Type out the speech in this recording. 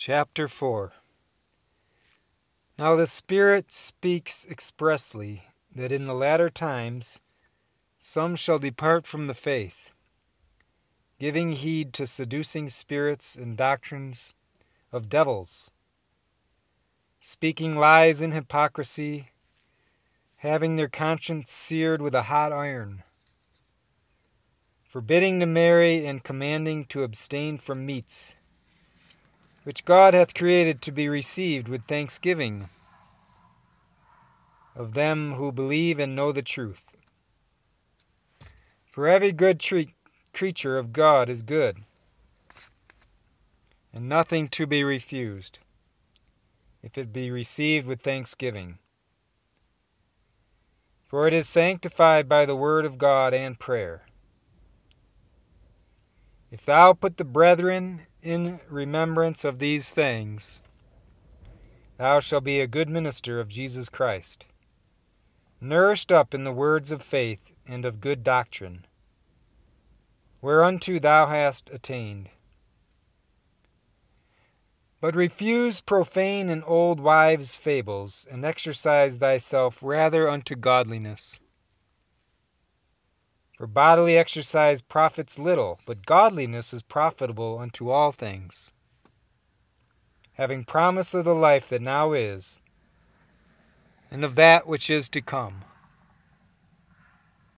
Chapter 4 Now the Spirit speaks expressly that in the latter times some shall depart from the faith, giving heed to seducing spirits and doctrines of devils, speaking lies in hypocrisy, having their conscience seared with a hot iron, forbidding to marry and commanding to abstain from meats which God hath created to be received with thanksgiving of them who believe and know the truth. For every good creature of God is good, and nothing to be refused, if it be received with thanksgiving. For it is sanctified by the word of God and prayer. If thou put the brethren in remembrance of these things, thou shalt be a good minister of Jesus Christ, nourished up in the words of faith and of good doctrine, whereunto thou hast attained. But refuse profane and old wives' fables, and exercise thyself rather unto godliness. For bodily exercise profits little, but godliness is profitable unto all things, having promise of the life that now is, and of that which is to come.